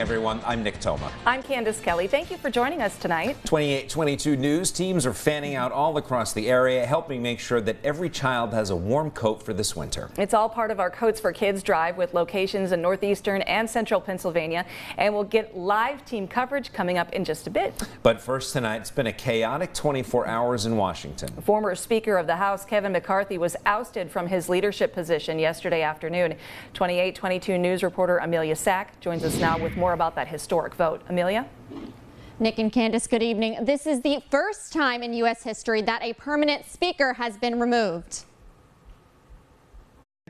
Everyone, I'm Nick Toma. I'm Candace Kelly. Thank you for joining us tonight. 2822 News teams are fanning out all across the area, helping make sure that every child has a warm coat for this winter. It's all part of our Coats for Kids drive with locations in northeastern and central Pennsylvania, and we'll get live team coverage coming up in just a bit. But first tonight, it's been a chaotic 24 hours in Washington. Former Speaker of the House Kevin McCarthy was ousted from his leadership position yesterday afternoon. 2822 News reporter Amelia Sack joins us now with more more about that historic vote. Amelia? Nick and Candace, good evening. This is the first time in U.S. history that a permanent speaker has been removed.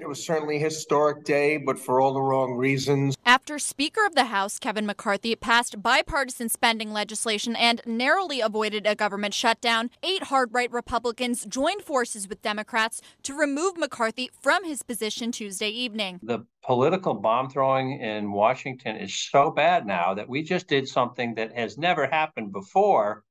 It was certainly a historic day, but for all the wrong reasons. After Speaker of the House Kevin McCarthy passed bipartisan spending legislation and narrowly avoided a government shutdown, eight hard right Republicans joined forces with Democrats to remove McCarthy from his position Tuesday evening. The political bomb throwing in Washington is so bad now that we just did something that has never happened before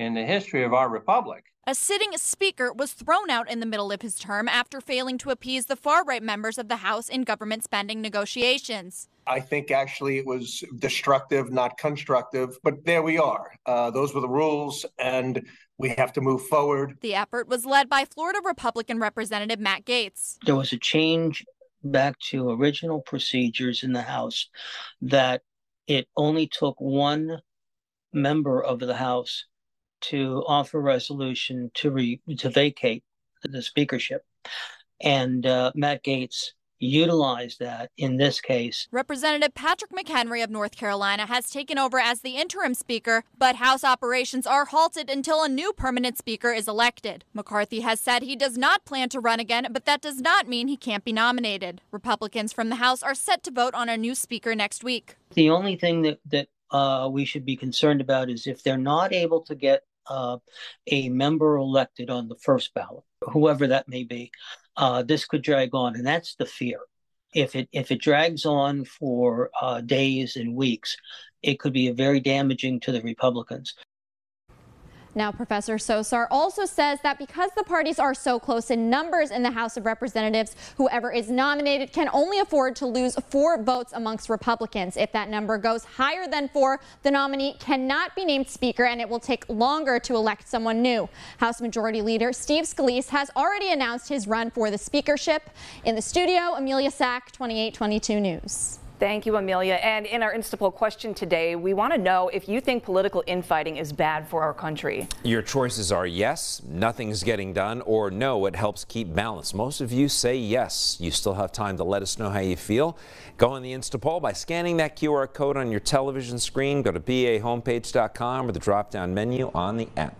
in the history of our republic. A sitting speaker was thrown out in the middle of his term after failing to appease the far right members of the House in government spending negotiations. I think actually it was destructive, not constructive, but there we are. Uh, those were the rules, and we have to move forward. The effort was led by Florida Republican Representative Matt Gaetz. There was a change back to original procedures in the House that it only took one member of the House to offer a resolution to re, to vacate the speakership, and uh, Matt Gaetz utilized that in this case. Representative Patrick McHenry of North Carolina has taken over as the interim speaker, but House operations are halted until a new permanent speaker is elected. McCarthy has said he does not plan to run again, but that does not mean he can't be nominated. Republicans from the House are set to vote on a new speaker next week. The only thing that, that uh, we should be concerned about is if they're not able to get uh, a member elected on the first ballot, whoever that may be, uh, this could drag on, and that's the fear. If it if it drags on for uh, days and weeks, it could be very damaging to the Republicans. Now, Professor Sosar also says that because the parties are so close in numbers in the House of Representatives, whoever is nominated can only afford to lose four votes amongst Republicans. If that number goes higher than four, the nominee cannot be named Speaker, and it will take longer to elect someone new. House Majority Leader Steve Scalise has already announced his run for the speakership. In the studio, Amelia Sack, 2822 News. Thank you, Amelia. And in our Instapoll question today, we want to know if you think political infighting is bad for our country. Your choices are yes, nothing's getting done, or no, it helps keep balance. Most of you say yes. You still have time to let us know how you feel. Go on the Instapoll by scanning that QR code on your television screen. Go to pahomepage.com or the drop down menu on the app.